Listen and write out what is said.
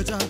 murder